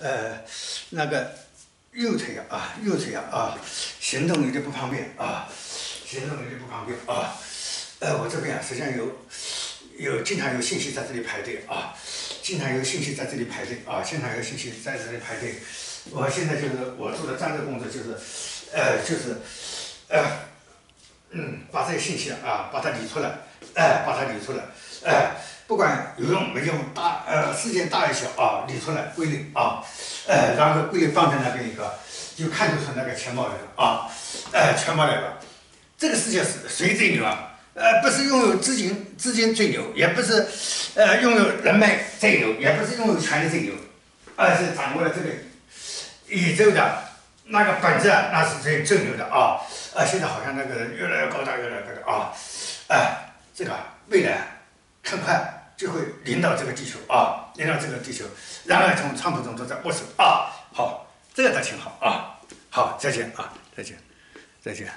呃，那个右腿啊，右腿啊啊，行动有点不方便啊，行动有点不方便啊。呃，我这边啊，实际上有有经常有信息在这里排队啊，经常有信息在这里排队啊，经常有信息在这里排队。我现在就是我做的战略工作，就是呃，就是呃，嗯，把这些信息啊，把它理出来，哎，把它理出来，哎。不管有用没用，大呃事件大与小啊，理出来归类啊，呃，然后归类放在那边一个，就看出那个钱包来了啊，哎，钱包来了，这个世界是谁最牛啊？呃，不是拥有资金资金最牛，也不是呃拥有人脉最牛，也不是拥有权力最牛，而是掌握了这个宇宙的那个本质，那是最最牛的啊！啊，现在好像那个越来越高大，越来越高大啊！哎，这个未来很快。就会领导这个地球啊，领导这个地球，然后从川普总统在握手啊，好，这个倒挺好啊，好，再见啊，再见，再见。